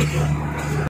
Yeah.